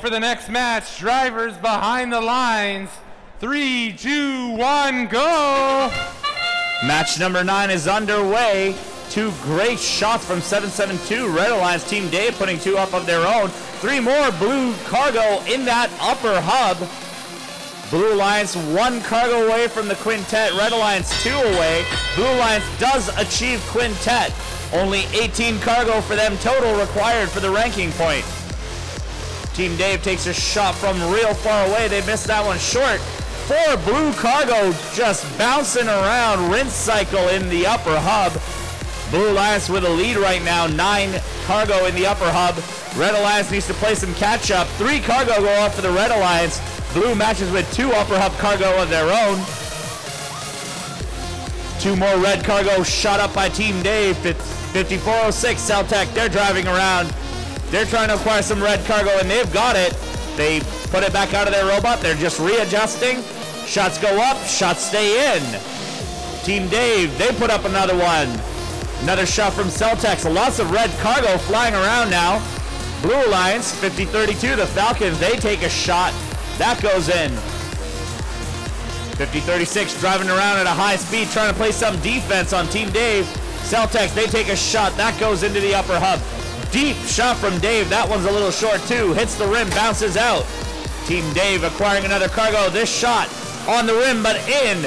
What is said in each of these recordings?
For the next match, drivers behind the lines. Three, two, one, go! Match number nine is underway. Two great shots from 772. Red Alliance Team Dave putting two up of their own. Three more blue cargo in that upper hub. Blue Alliance one cargo away from the quintet. Red Alliance two away. Blue Alliance does achieve quintet. Only 18 cargo for them total required for the ranking point. Team Dave takes a shot from real far away. They missed that one short. Four blue cargo just bouncing around. Rinse cycle in the upper hub. Blue Alliance with a lead right now. Nine cargo in the upper hub. Red Alliance needs to play some catch up. Three cargo go off for the Red Alliance. Blue matches with two upper hub cargo of their own. Two more red cargo shot up by Team Dave. 5406 Celt-X, they're driving around. They're trying to acquire some red cargo and they've got it. They put it back out of their robot. They're just readjusting. Shots go up, shots stay in. Team Dave, they put up another one. Another shot from Celt-X. Lots of red cargo flying around now. Blue Alliance, 50-32. The Falcons, they take a shot. That goes in. 50-36 driving around at a high speed trying to play some defense on Team Dave. Celt-X, they take a shot. That goes into the upper hub. Deep shot from Dave. That one's a little short too. Hits the rim, bounces out. Team Dave acquiring another cargo. This shot on the rim, but in.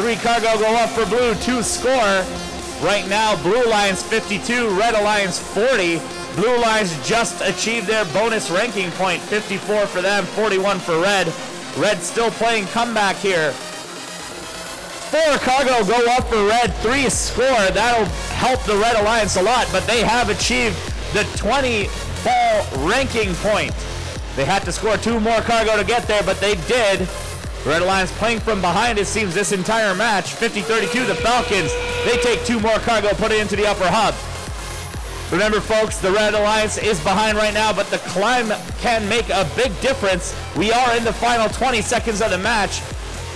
Three cargo go up for blue, two score. Right now, Blue Alliance 52, Red Alliance 40. Blue Alliance just achieved their bonus ranking point, 54 for them, 41 for Red. Red still playing comeback here. Four cargo go up for Red, three score. That'll help the Red Alliance a lot, but they have achieved the 20 ball ranking point. They had to score two more cargo to get there, but they did. Red Alliance playing from behind, it seems, this entire match. 50-32, the Falcons. They take two more cargo, put it into the upper hub. Remember, folks, the Red Alliance is behind right now, but the climb can make a big difference. We are in the final 20 seconds of the match.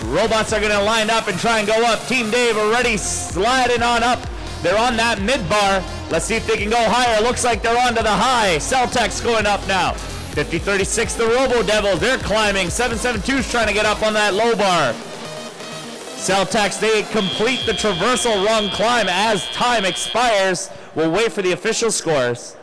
Robots are going to line up and try and go up. Team Dave already sliding on up. They're on that mid bar. Let's see if they can go higher. Looks like they're on to the high. Celt-X's going up now. 50-36, the Robo Devils. They're climbing. 772's trying to get up on that low bar. Celt-X, they complete the traversal rung climb as time expires. We'll wait for the official scores.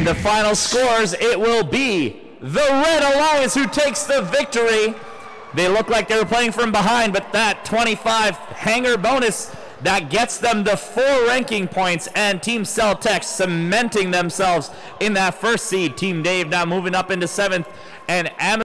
And the final scores, it will be the Red Alliance who takes the victory. They look like they were playing from behind, but that 25 hangar bonus that gets them the four ranking points and Team Celt-X cementing themselves in that first seed. Team Dave now moving up into seventh and Am